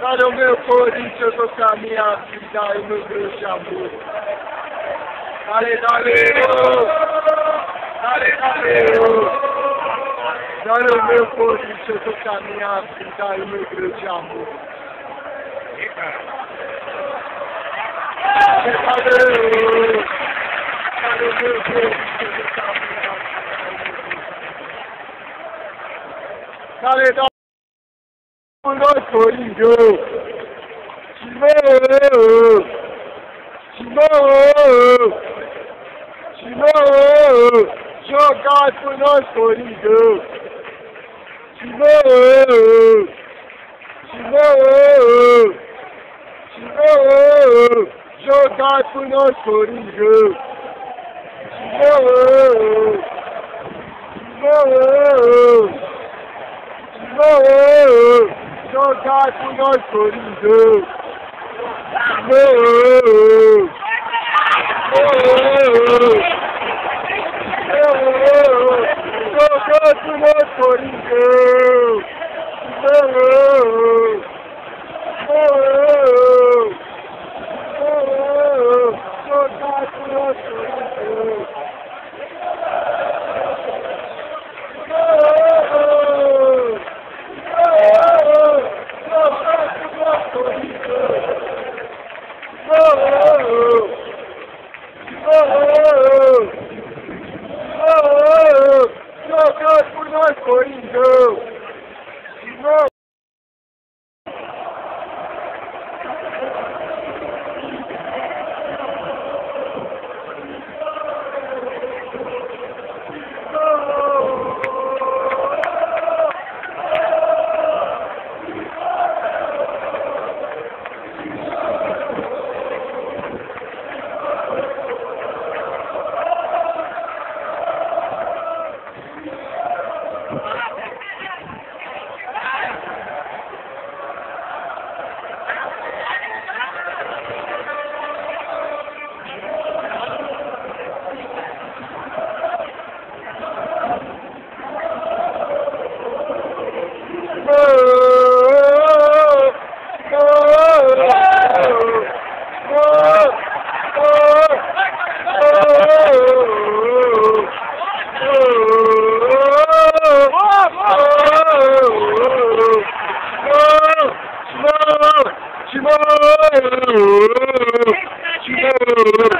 Caro mio codice tocca mia, ti dai un bruciato. Dale, dale, dale, dale. Caro mio codice tocca mia, ti dai un bruciato. Caro mio codice tocca mia, com a minha vida e meu grande amor. Dale, oh. Tá no meu Corinthians, eu tô com a minha Dale, dale. Nós Coringão. Timão. Timão. Timão. Jogar Go, guys. We go. go, go, go, go, go, go, go, go, go, go, go, go, She's